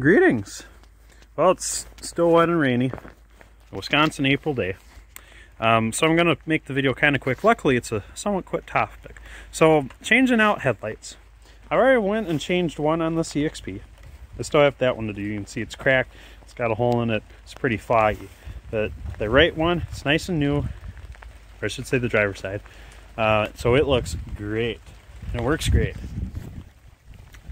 Greetings. Well, it's still wet and rainy. Wisconsin April day. Um, so I'm going to make the video kind of quick. Luckily, it's a somewhat quick topic. So, changing out headlights. I already went and changed one on the EXP. I still have that one to do. You can see it's cracked. It's got a hole in it. It's pretty foggy. But the right one, it's nice and new. Or I should say the driver's side. Uh, so it looks great. It works great.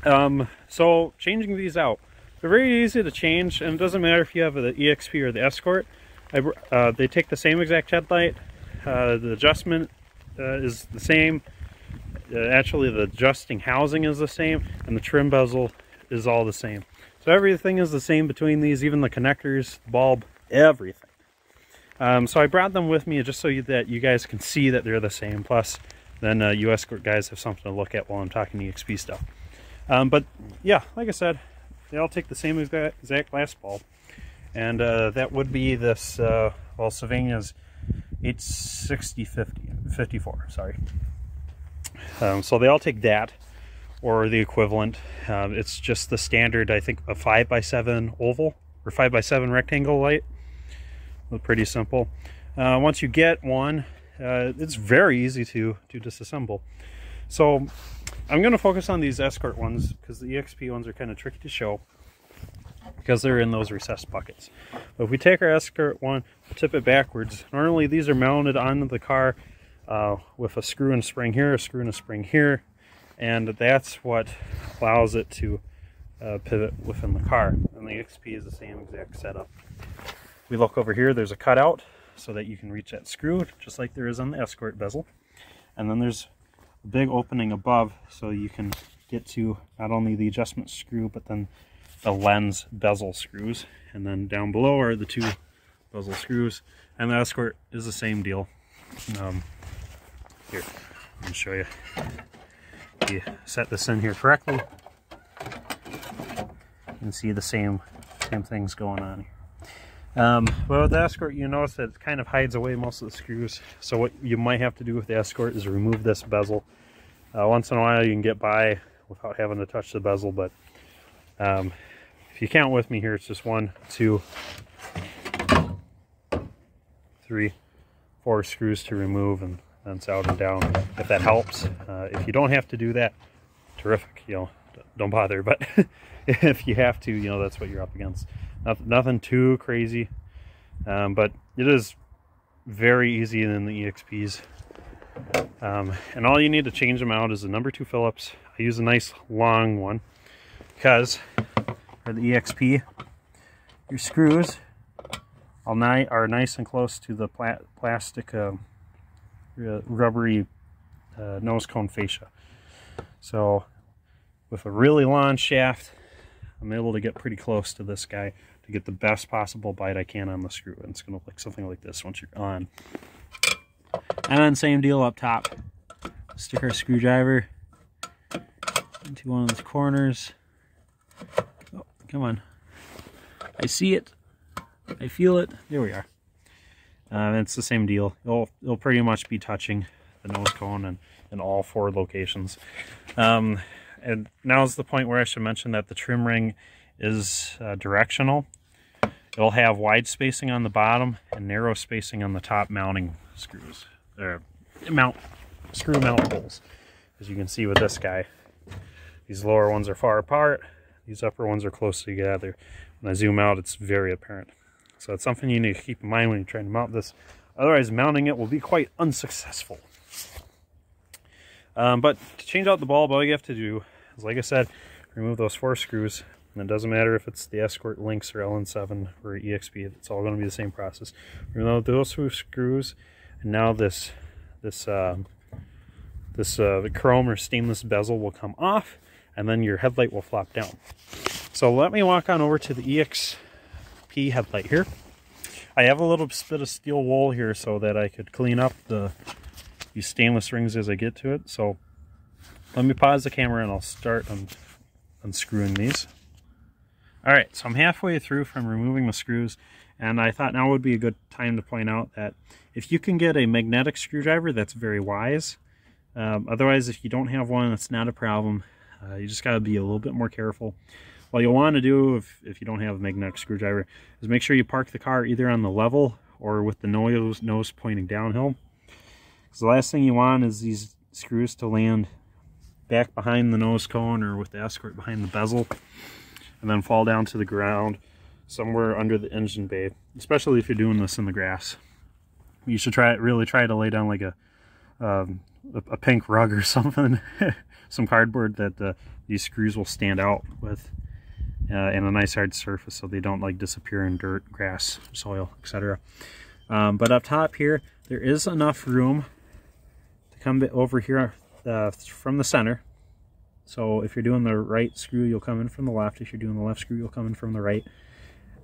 Um, so changing these out. They're very easy to change, and it doesn't matter if you have the EXP or the Escort. I, uh, they take the same exact headlight. Uh, the adjustment uh, is the same. Uh, actually, the adjusting housing is the same, and the trim bezel is all the same. So everything is the same between these, even the connectors, bulb, everything. Um, so I brought them with me just so you, that you guys can see that they're the same. Plus, then uh, you Escort guys have something to look at while I'm talking EXP stuff. Um, but yeah, like I said, they all take the same exact, glass bulb. And uh, that would be this, uh, well, Sylvania's 860 54, sorry. Um, so they all take that or the equivalent. Um, it's just the standard, I think, a 5 by 7 oval or 5 by 7 rectangle light. Pretty simple. Uh, once you get one, uh, it's very easy to, to disassemble. So I'm going to focus on these Escort ones because the EXP ones are kind of tricky to show because they're in those recessed buckets. But if we take our Escort one, tip it backwards, normally these are mounted onto the car uh, with a screw and spring here, a screw and a spring here, and that's what allows it to uh, pivot within the car. And the EXP is the same exact setup. We look over here, there's a cutout so that you can reach that screw, just like there is on the Escort bezel. And then there's big opening above so you can get to not only the adjustment screw but then the lens bezel screws. And then down below are the two bezel screws. And the escort is the same deal. Um, here let me show you. You set this in here correctly. You can see the same same things going on here um, well, with the Escort, you notice that it kind of hides away most of the screws. So what you might have to do with the Escort is remove this bezel. Uh, once in a while, you can get by without having to touch the bezel, but um, if you count with me here, it's just one, two, three, four screws to remove, and then it's out and down. If that helps, uh, if you don't have to do that, terrific. You know, don't bother. But if you have to, you know, that's what you're up against. Nothing, nothing too crazy, um, but it is very easy in the EXPs. Um, and all you need to change them out is the number two Phillips. I use a nice long one because for the EXP, your screws all are nice and close to the pla plastic uh, rubbery uh, nose cone fascia. So with a really long shaft, I'm able to get pretty close to this guy get the best possible bite I can on the screw. And it's going to look something like this once you're on. And then same deal up top. Stick our screwdriver into one of those corners. Oh, come on. I see it. I feel it. There we are. Uh, it's the same deal. It'll, it'll pretty much be touching the nose cone and in all four locations. Um, and now is the point where I should mention that the trim ring is uh, directional. It'll have wide spacing on the bottom and narrow spacing on the top mounting screws, or mount screw mount holes. As you can see with this guy, these lower ones are far apart, these upper ones are close together. When I zoom out, it's very apparent. So it's something you need to keep in mind when you're trying to mount this. Otherwise, mounting it will be quite unsuccessful. Um, but to change out the ball, all you have to do is, like I said, remove those four screws and it doesn't matter if it's the Escort Lynx or LN7 or EXP, it's all going to be the same process. Remove those two screws, and now this this uh, this uh, chrome or stainless bezel will come off, and then your headlight will flop down. So let me walk on over to the EXP headlight here. I have a little bit of steel wool here so that I could clean up the these stainless rings as I get to it. So let me pause the camera and I'll start un unscrewing these. All right, so I'm halfway through from removing the screws, and I thought now would be a good time to point out that if you can get a magnetic screwdriver, that's very wise. Um, otherwise, if you don't have one, that's not a problem. Uh, you just got to be a little bit more careful. What you'll want to do if, if you don't have a magnetic screwdriver is make sure you park the car either on the level or with the nose, nose pointing downhill. Because the last thing you want is these screws to land back behind the nose cone or with the escort behind the bezel and then fall down to the ground somewhere under the engine bay, especially if you're doing this in the grass. You should try really try to lay down like a um, a, pink rug or something, some cardboard that uh, these screws will stand out with, uh, and a nice hard surface so they don't like disappear in dirt, grass, soil, etc. Um, but up top here, there is enough room to come over here uh, from the center. So if you're doing the right screw, you'll come in from the left. If you're doing the left screw, you'll come in from the right.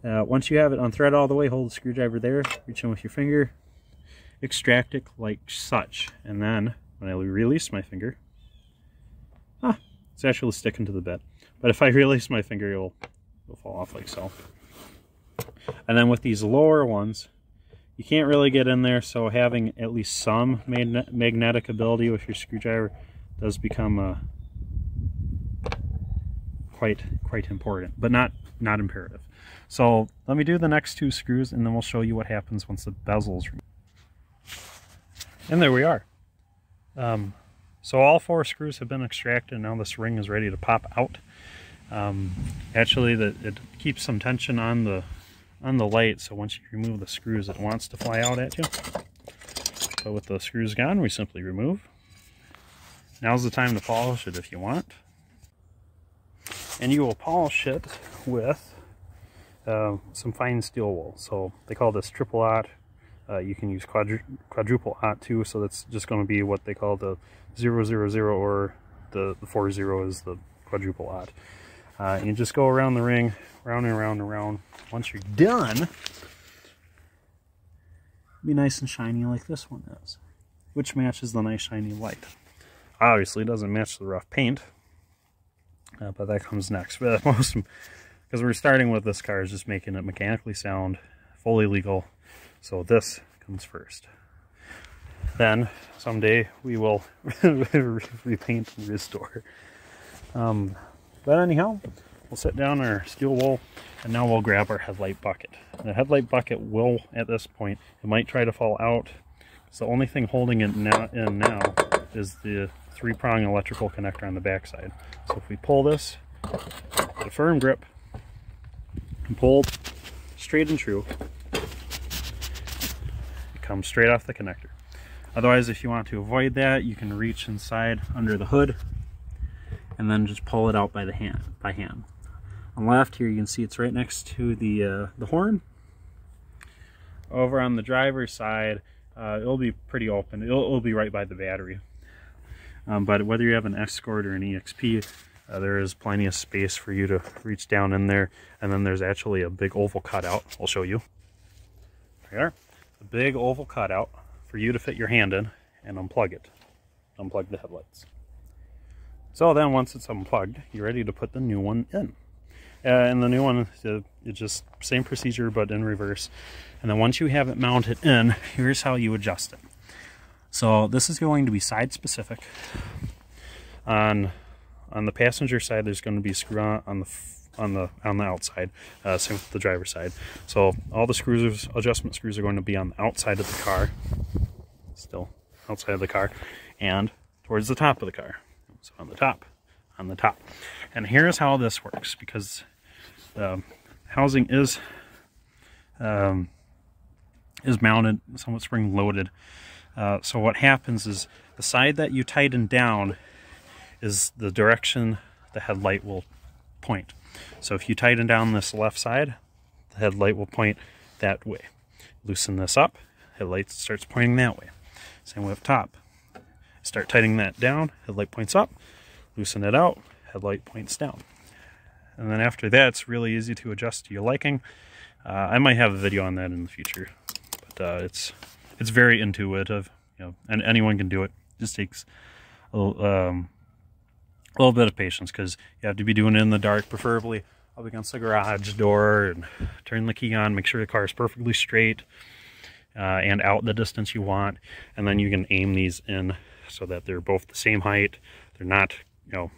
Uh, once you have it on thread all the way, hold the screwdriver there, reach in with your finger, extract it like such. And then when I release my finger, ah, it's actually sticking to the bit. But if I release my finger, it'll, it'll fall off like so. And then with these lower ones, you can't really get in there, so having at least some magnetic ability with your screwdriver does become uh, quite quite important, but not not imperative. So let me do the next two screws, and then we'll show you what happens once the bezel's removed. and there we are. Um, so all four screws have been extracted. Now this ring is ready to pop out. Um, actually, it keeps some tension on the on the light, so once you remove the screws, it wants to fly out at you. So with the screws gone, we simply remove. Now's the time to polish it if you want. And you will polish it with uh, some fine steel wool. So they call this triple aught uh, you can use quadru quadruple aught too, so that's just going to be what they call the 000 or the, the 40 is the quadruple aught. Uh, you just go around the ring, round and round and round. Once you're done, be nice and shiny like this one is, which matches the nice shiny light. Obviously, doesn't match the rough paint, uh, but that comes next. But most, because we're starting with this car, is just making it mechanically sound, fully legal, so this comes first. Then someday we will repaint and restore. Um, but anyhow, we'll set down our steel wool and now we'll grab our headlight bucket. The headlight bucket will, at this point, it might try to fall out. So the only thing holding it now, in now is the three-prong electrical connector on the backside. So if we pull this, a firm grip, and pull straight and true, it comes straight off the connector. Otherwise, if you want to avoid that, you can reach inside under the hood and then just pull it out by the hand by hand. On the left here, you can see it's right next to the uh, the horn. Over on the driver's side, uh, it'll be pretty open. It'll, it'll, be right by the battery. Um, but whether you have an Escort or an EXP, uh, there is plenty of space for you to reach down in there. And then there's actually a big oval cutout. I'll show you. There a big oval cutout for you to fit your hand in and unplug it. Unplug the headlights. So then once it's unplugged, you're ready to put the new one in. Uh, and the new one, uh, just same procedure but in reverse. And then once you have it mounted in, here's how you adjust it. So this is going to be side specific. On on the passenger side, there's going to be screw on, on the on the on the outside, uh, same with the driver's side. So all the screws, adjustment screws are going to be on the outside of the car, still outside of the car, and towards the top of the car. So on the top, on the top. And here's how this works, because the housing is um, is mounted, somewhat spring loaded. Uh, so what happens is the side that you tighten down is the direction the headlight will point. So if you tighten down this left side, the headlight will point that way. Loosen this up, headlight starts pointing that way. Same way up top. Start tightening that down, headlight points up, loosen it out, headlight points down. And then after that, it's really easy to adjust to your liking. Uh, I might have a video on that in the future, but uh, it's it's very intuitive, you know, and anyone can do it. it just takes a little, um, a little bit of patience because you have to be doing it in the dark, preferably up against the garage door and turn the key on, make sure the car is perfectly straight uh, and out the distance you want. And then you can aim these in so that they're both the same height. They're not, you know,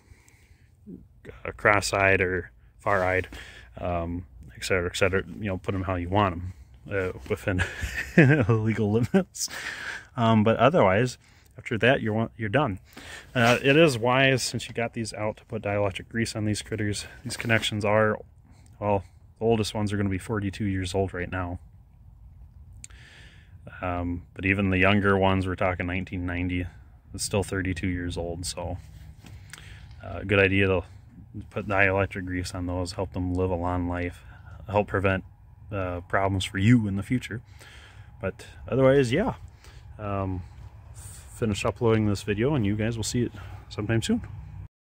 cross-eyed or far-eyed, um, et cetera, et cetera. You know, put them how you want them uh, within legal limits. Um, but otherwise, after that, you're you're done. Uh, it is wise since you got these out to put dielectric grease on these critters. These connections are, well, the oldest ones are going to be 42 years old right now. Um, but even the younger ones, we're talking 1990, it's still 32 years old. So, uh, good idea to put dielectric grease on those, help them live a long life, help prevent uh, problems for you in the future. But otherwise, yeah. Um, finish uploading this video and you guys will see it sometime soon.